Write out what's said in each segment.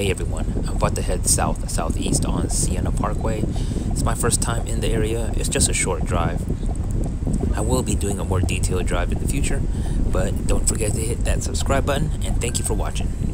Hey everyone, I'm about to head south southeast on Sienna Parkway. It's my first time in the area. It's just a short drive. I will be doing a more detailed drive in the future, but don't forget to hit that subscribe button and thank you for watching.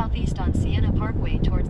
Southeast on Sienna Parkway towards